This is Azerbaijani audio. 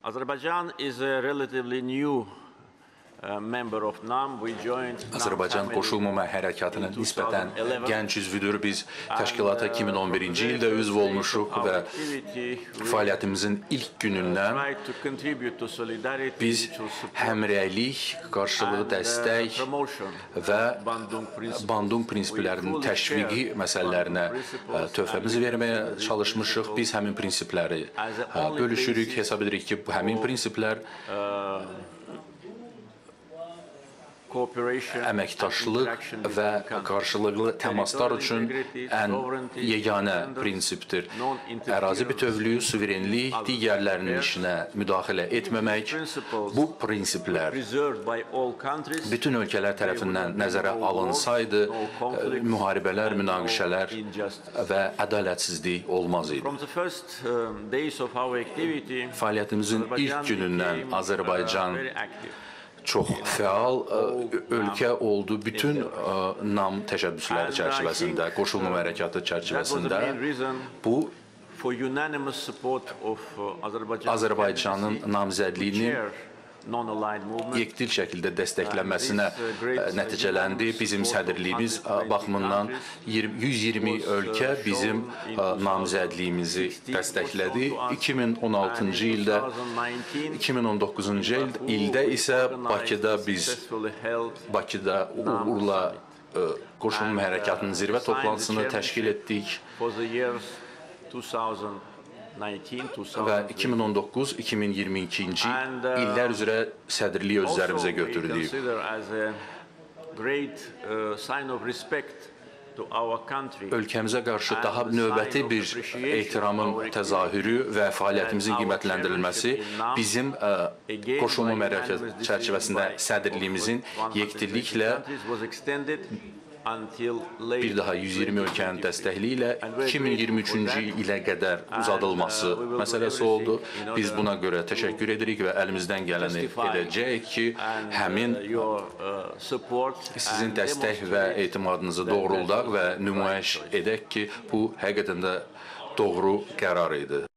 Azerbaijan is a relatively new Azərbaycan Qoşulmama Hərəkatının nisbətən 2011. gənc üzvüdür. Biz təşkilata And, uh, 2011-ci we're ildə üzv olmuşuq və. We fəaliyyətimizin ilk günündən biz həmrəylik, qarşılıqlı and, uh, dəstək və Bandung prinsiplərinin təşviqi məsələlərinə töhfəmizi and verməyə çalışmışıq. Biz həmin prinsipləri bölüşürük, hesab edirik ki, həmin prinsiplər əməkdaşlıq və qarşılıqlı təmaslar üçün ən yeganə prinsipdir. Ərazi bütövlüyü, suverenlik, digərlərinin işinə müdaxilə etməmək, bu prinsiplər bütün ölkələr tərəfindən nəzərə alınsaydı, conflicts, müharibələr, münaqişələr və ədalətsizlik olmaz idi. Um, Fəaliyyətimizin ilk günündən uh, Azərbaycan. Çox fəal ə, ölkə oldu bütün ə, nam təşəbbüsləri çərçivəsində, qoşulma hərəkatı was the çərçivəsində. Bu uh, Azərbaycanın namizədliyinin yekdil şəkildə dəstəklənməsinə ə, nəticələndi. Bizim sədrliyimiz ə, baxımından 20 120 ölkə bizim ə, namizədliyimizi dəstəklədi. 2016-cı ildə 2019-cu il, ildə isə Bakıda biz Bakıda uğurla qoşulma hərəkatının zirvə toplantısını təşkil etdik for the years 2019 və 2019-2022-ci And, uh, illər üzrə sədrliyi götürdük. Uh, to our country. Ölkəmizə qarşı daha növbəti bir ehtiramın təzahürü və fəaliyyətimizin qiymətləndirilməsi bizim ə, qoşulma hərəkatı çərçivəsində sədrliyimizin yekdilliklə bir daha 120 ölkənin dəstəkliyi ilə 2023-cü ilə qədər uzadılması məsələsi oldu. Biz buna görə təşəkkür edirik və əlimizdən gələni edəcəyik ki, həmin sizin dəstək və etimadınızı doğruldaq və nümayiş edək ki, bu həqiqətən də doğru qərar idi.